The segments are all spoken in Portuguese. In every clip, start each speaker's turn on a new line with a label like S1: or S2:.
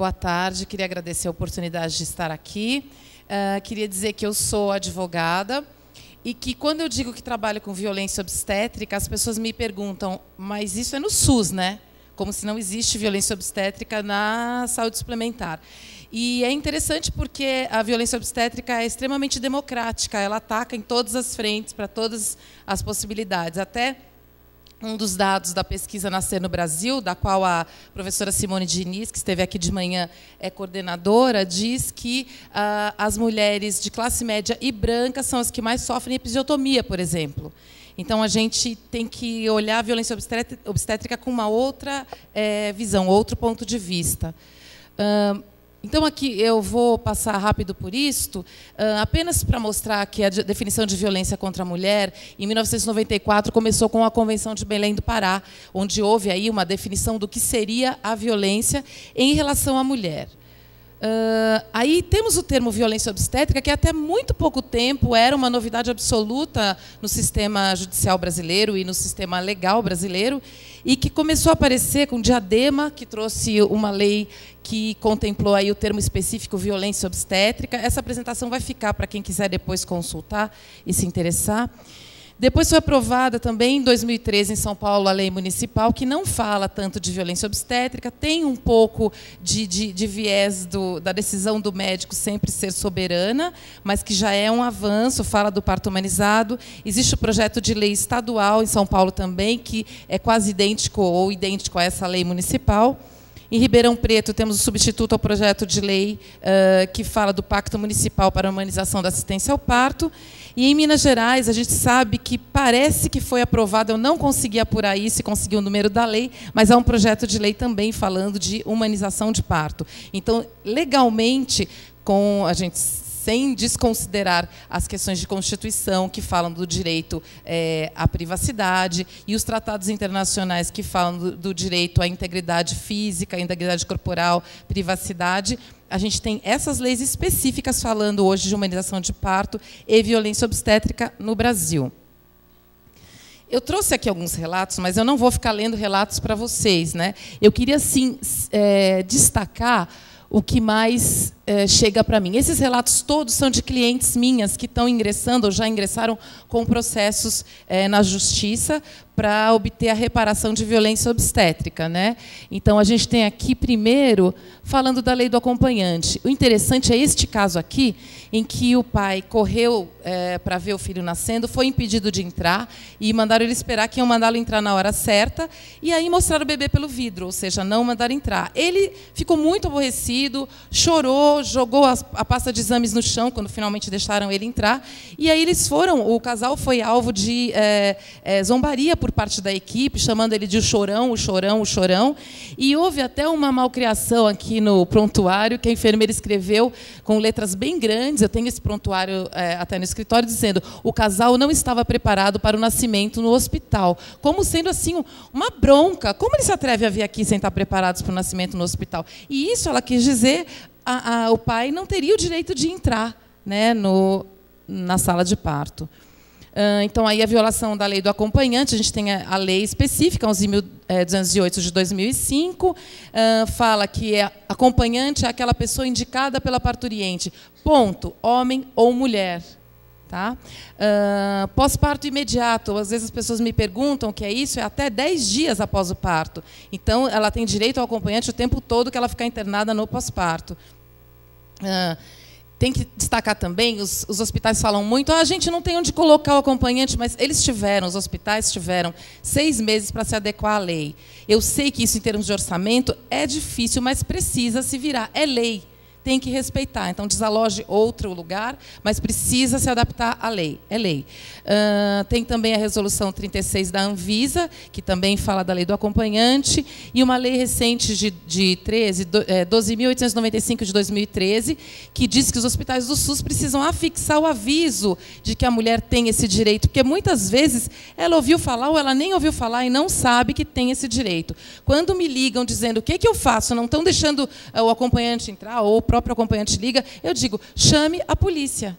S1: Boa tarde, queria agradecer a oportunidade de estar aqui. Uh, queria dizer que eu sou advogada e que quando eu digo que trabalho com violência obstétrica, as pessoas me perguntam, mas isso é no SUS, né? Como se não existe violência obstétrica na saúde suplementar. E é interessante porque a violência obstétrica é extremamente democrática, ela ataca em todas as frentes, para todas as possibilidades. Até um dos dados da pesquisa Nascer no Brasil, da qual a professora Simone Diniz, que esteve aqui de manhã, é coordenadora, diz que ah, as mulheres de classe média e branca são as que mais sofrem episiotomia, por exemplo. Então, a gente tem que olhar a violência obstétrica com uma outra é, visão, outro ponto de vista. Então, aqui eu vou passar rápido por isto, apenas para mostrar que a definição de violência contra a mulher, em 1994, começou com a Convenção de Belém do Pará, onde houve aí uma definição do que seria a violência em relação à mulher. Uh, aí temos o termo violência obstétrica, que até muito pouco tempo era uma novidade absoluta no sistema judicial brasileiro e no sistema legal brasileiro, e que começou a aparecer com Diadema, que trouxe uma lei que contemplou aí o termo específico violência obstétrica. Essa apresentação vai ficar para quem quiser depois consultar e se interessar. Depois foi aprovada também em 2013 em São Paulo a lei municipal que não fala tanto de violência obstétrica, tem um pouco de, de, de viés do, da decisão do médico sempre ser soberana, mas que já é um avanço, fala do parto humanizado. Existe o projeto de lei estadual em São Paulo também, que é quase idêntico ou idêntico a essa lei municipal. Em Ribeirão Preto, temos o substituto ao projeto de lei uh, que fala do Pacto Municipal para a Humanização da Assistência ao Parto. E em Minas Gerais, a gente sabe que parece que foi aprovado, eu não consegui apurar isso e consegui o número da lei, mas há um projeto de lei também falando de humanização de parto. Então, legalmente, com a gente sem desconsiderar as questões de Constituição que falam do direito é, à privacidade e os tratados internacionais que falam do, do direito à integridade física, à integridade corporal, privacidade, a gente tem essas leis específicas falando hoje de humanização de parto e violência obstétrica no Brasil. Eu trouxe aqui alguns relatos, mas eu não vou ficar lendo relatos para vocês. Né? Eu queria, sim, é, destacar o que mais é, chega para mim. Esses relatos todos são de clientes minhas que estão ingressando ou já ingressaram com processos é, na justiça para obter a reparação de violência obstétrica. Né? Então, a gente tem aqui, primeiro, falando da lei do acompanhante. O interessante é este caso aqui, em que o pai correu é, para ver o filho nascendo, foi impedido de entrar e mandaram ele esperar que iam mandá-lo entrar na hora certa, e aí mostraram o bebê pelo vidro, ou seja, não mandaram entrar. Ele ficou muito aborrecido, chorou, jogou a, a pasta de exames no chão quando finalmente deixaram ele entrar, e aí eles foram, o casal foi alvo de é, é, zombaria por parte da equipe, chamando ele de chorão, o chorão, o chorão, e houve até uma malcriação aqui no prontuário que a enfermeira escreveu com letras bem grandes. Eu tenho esse prontuário é, até no escritório dizendo: o casal não estava preparado para o nascimento no hospital, como sendo assim uma bronca. Como ele se atreve a vir aqui sem estar preparados para o nascimento no hospital? E isso ela quis dizer: a, a, o pai não teria o direito de entrar, né, no, na sala de parto. Ah, então, aí a violação da lei do acompanhante, a gente tem a lei específica, 11.208 é, de 2005, ah, fala que é acompanhante é aquela pessoa indicada pela parturiente, ponto, homem ou mulher. Tá? Uh, Pós-parto imediato, às vezes as pessoas me perguntam o que é isso, é até 10 dias após o parto. Então, ela tem direito ao acompanhante o tempo todo que ela ficar internada no pós-parto. Uh, tem que destacar também, os, os hospitais falam muito, ah, a gente não tem onde colocar o acompanhante, mas eles tiveram, os hospitais tiveram seis meses para se adequar à lei. Eu sei que isso, em termos de orçamento, é difícil, mas precisa se virar. É lei tem que respeitar. Então, desaloje outro lugar, mas precisa se adaptar à lei. É lei. Uh, tem também a resolução 36 da Anvisa, que também fala da lei do acompanhante, e uma lei recente de, de 13, é, 12.895 de 2013, que diz que os hospitais do SUS precisam afixar o aviso de que a mulher tem esse direito, porque muitas vezes ela ouviu falar ou ela nem ouviu falar e não sabe que tem esse direito. Quando me ligam dizendo o que, que eu faço, não estão deixando uh, o acompanhante entrar, ou próprio acompanhante liga, eu digo: chame a polícia.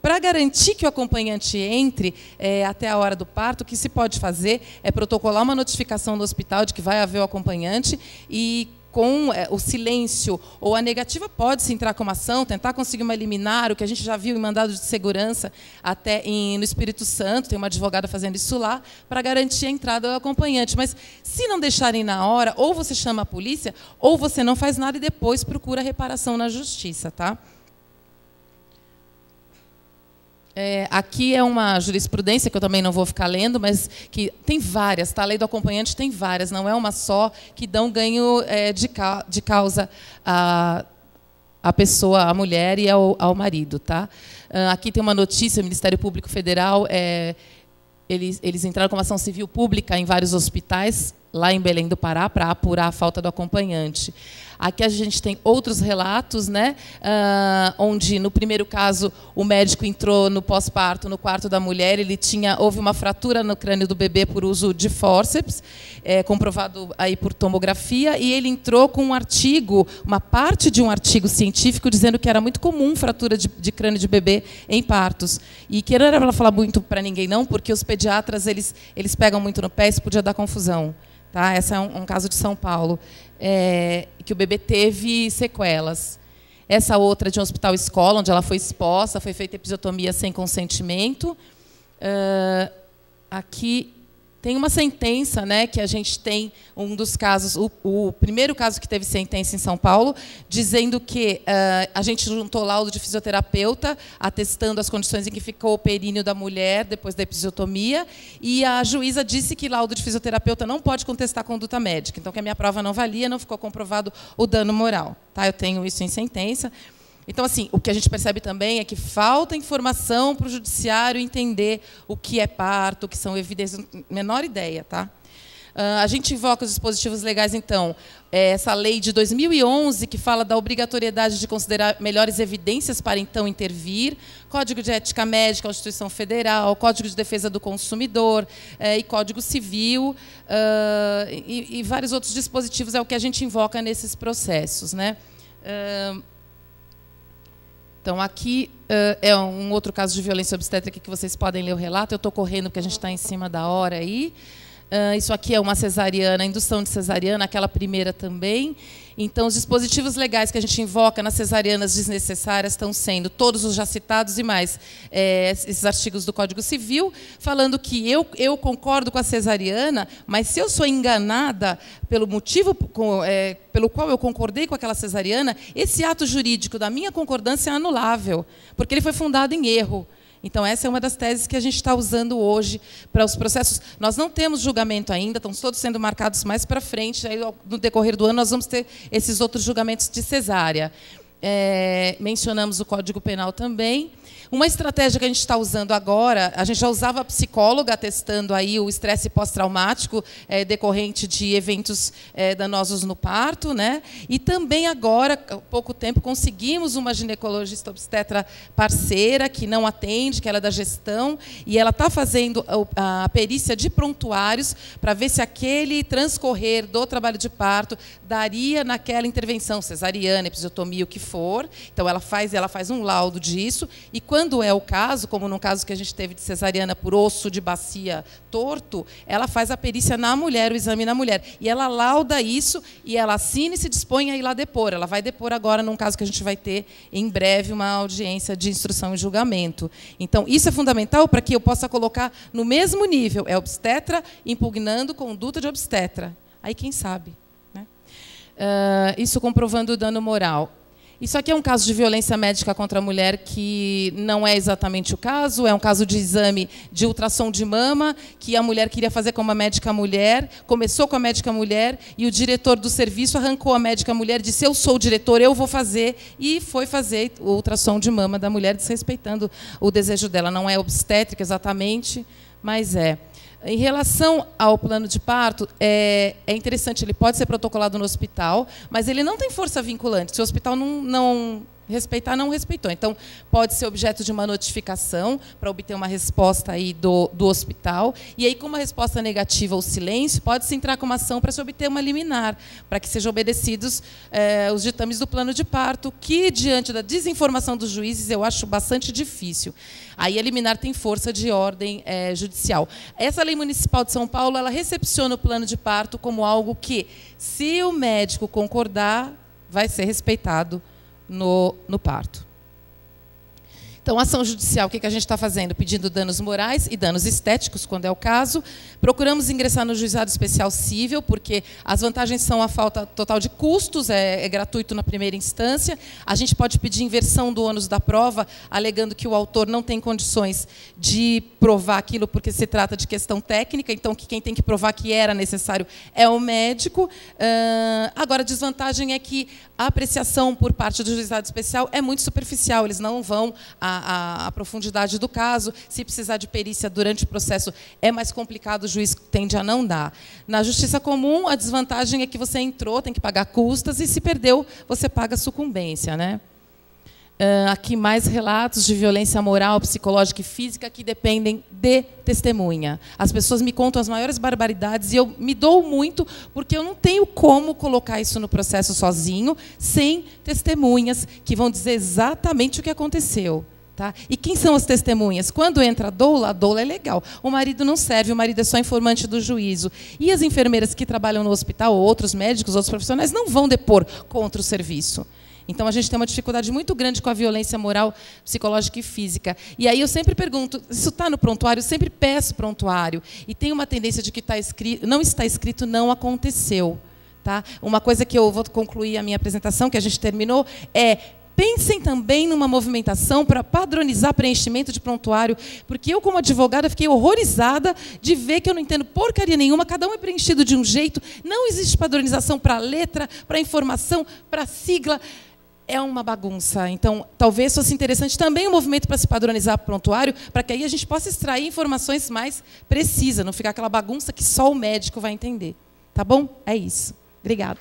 S1: Para garantir que o acompanhante entre é, até a hora do parto, o que se pode fazer é protocolar uma notificação no hospital de que vai haver o acompanhante e com é, o silêncio ou a negativa pode-se entrar com uma ação, tentar conseguir uma liminar, o que a gente já viu em mandado de segurança até em, no Espírito Santo, tem uma advogada fazendo isso lá, para garantir a entrada do acompanhante. Mas se não deixarem na hora, ou você chama a polícia, ou você não faz nada e depois procura reparação na justiça. Tá? É, aqui é uma jurisprudência que eu também não vou ficar lendo, mas que tem várias, tá? A lei do acompanhante tem várias, não é uma só que dão ganho é, de, ca de causa a, a pessoa, a mulher e ao, ao marido, tá? Uh, aqui tem uma notícia, o Ministério Público Federal, é, eles, eles entraram com uma ação civil pública em vários hospitais lá em Belém do Pará para apurar a falta do acompanhante. Aqui a gente tem outros relatos, né, uh, onde no primeiro caso o médico entrou no pós-parto, no quarto da mulher, ele tinha houve uma fratura no crânio do bebê por uso de fórceps, é, comprovado aí por tomografia, e ele entrou com um artigo, uma parte de um artigo científico dizendo que era muito comum fratura de, de crânio de bebê em partos. E que não era para falar muito para ninguém não, porque os pediatras eles eles pegam muito no pé, isso podia dar confusão. Tá? Esse é um, um caso de São Paulo, é, que o bebê teve sequelas. Essa outra de um hospital escola, onde ela foi exposta, foi feita episiotomia sem consentimento. Uh, aqui tem uma sentença, né, que a gente tem um dos casos, o, o primeiro caso que teve sentença em São Paulo, dizendo que uh, a gente juntou laudo de fisioterapeuta, atestando as condições em que ficou o períneo da mulher depois da episiotomia, e a juíza disse que laudo de fisioterapeuta não pode contestar a conduta médica, então que a minha prova não valia, não ficou comprovado o dano moral. Tá? Eu tenho isso em sentença. Então, assim, o que a gente percebe também é que falta informação para o judiciário entender o que é parto, o que são evidências, menor ideia, tá? Uh, a gente invoca os dispositivos legais, então, é essa lei de 2011, que fala da obrigatoriedade de considerar melhores evidências para, então, intervir, Código de Ética Médica, Constituição Federal, Código de Defesa do Consumidor é, e Código Civil, uh, e, e, vários outros dispositivos, é o que a gente invoca nesses processos. Né? Uh, então, aqui uh, é um outro caso de violência obstétrica que vocês podem ler o relato. Eu estou correndo porque a gente está em cima da hora aí. Uh, isso aqui é uma cesariana, indução de cesariana, aquela primeira também. Então, os dispositivos legais que a gente invoca nas cesarianas desnecessárias estão sendo todos os já citados e mais é, esses artigos do Código Civil, falando que eu, eu concordo com a cesariana, mas se eu sou enganada pelo motivo com, é, pelo qual eu concordei com aquela cesariana, esse ato jurídico da minha concordância é anulável, porque ele foi fundado em erro. Então, essa é uma das teses que a gente está usando hoje para os processos. Nós não temos julgamento ainda, estão todos sendo marcados mais para frente. Aí, no decorrer do ano, nós vamos ter esses outros julgamentos de cesárea. É, mencionamos o Código Penal também. Uma estratégia que a gente está usando agora, a gente já usava a psicóloga testando aí o estresse pós-traumático é, decorrente de eventos é, danosos no parto, né? E também agora, há pouco tempo, conseguimos uma ginecologista obstetra parceira que não atende, que ela é da gestão, e ela está fazendo a, a perícia de prontuários para ver se aquele transcorrer do trabalho de parto daria naquela intervenção cesariana, episiotomia, o que for. Então ela faz, ela faz um laudo disso e quando é o caso, como no caso que a gente teve de cesariana por osso de bacia torto, ela faz a perícia na mulher, o exame na mulher. E ela lauda isso e ela assina e se dispõe a ir lá depor. Ela vai depor agora num caso que a gente vai ter em breve uma audiência de instrução e julgamento. Então, isso é fundamental para que eu possa colocar no mesmo nível, é obstetra impugnando conduta de obstetra. Aí quem sabe. Uh, isso comprovando o dano moral. Isso aqui é um caso de violência médica contra a mulher que não é exatamente o caso, é um caso de exame de ultrassom de mama, que a mulher queria fazer com uma médica mulher, começou com a médica mulher, e o diretor do serviço arrancou a médica mulher, disse: Eu sou o diretor, eu vou fazer, e foi fazer o ultrassom de mama da mulher, desrespeitando o desejo dela. Não é obstétrica exatamente, mas é. Em relação ao plano de parto, é, é, interessante, ele pode ser protocolado no hospital, mas ele não tem força vinculante. Se o hospital não, não respeitar, não respeitou. Então, pode ser objeto de uma notificação para obter uma resposta aí do, do hospital. E aí, com uma resposta negativa ou silêncio, pode-se entrar com uma ação para se obter uma liminar, para que sejam obedecidos eh, os ditames do plano de parto, que, diante da desinformação dos juízes, eu acho bastante difícil. Aí a liminar tem força de ordem eh, judicial. Essa lei municipal de São Paulo, ela recepciona o plano de parto como algo que, se o médico concordar, vai ser respeitado no, no parto. Então, ação judicial, o que a gente está fazendo? Pedindo danos morais e danos estéticos, quando é o caso. Procuramos ingressar no juizado especial cível, porque as vantagens são a falta total de custos, é, é gratuito na primeira instância. A gente pode pedir inversão do ônus da prova, alegando que o autor não tem condições de provar aquilo, porque se trata de questão técnica, então que quem tem que provar que era necessário é o médico. Uh, agora, a desvantagem é que a apreciação por parte do juizado especial é muito superficial, eles não vão a, a, a, profundidade do caso. Se precisar de perícia durante o processo, é mais complicado, o juiz tende a não dar. Na justiça comum, a desvantagem é que você entrou, tem que pagar custas, e se perdeu, você paga sucumbência. Né? Uh, aqui mais relatos de violência moral, psicológica e física que dependem de testemunha. As pessoas me contam as maiores barbaridades e eu me dou muito porque eu não tenho como colocar isso no processo sozinho, sem testemunhas que vão dizer exatamente o que aconteceu. Tá? E quem são as testemunhas? Quando entra a doula, a doula é legal. O marido não serve, o marido é só informante do juízo. E as enfermeiras que trabalham no hospital, ou outros médicos, outros profissionais, não vão depor contra o serviço. Então a gente tem uma dificuldade muito grande com a violência moral, psicológica e física. E aí eu sempre pergunto, isso está no prontuário? Eu sempre peço prontuário. E tem uma tendência de que tá escrito, não está escrito, não aconteceu. Tá? Uma coisa que eu vou concluir a minha apresentação, que a gente terminou, é pensem também numa movimentação para padronizar preenchimento de prontuário, porque eu, como advogada, fiquei horrorizada de ver que eu não entendo porcaria nenhuma, cada um é preenchido de um jeito, não existe padronização para letra, para informação, para sigla é uma bagunça. Então, talvez fosse interessante também o um movimento para se padronizar o prontuário, para que aí a gente possa extrair informações mais precisas, não ficar aquela bagunça que só o médico vai entender. Tá bom? É isso. Obrigada.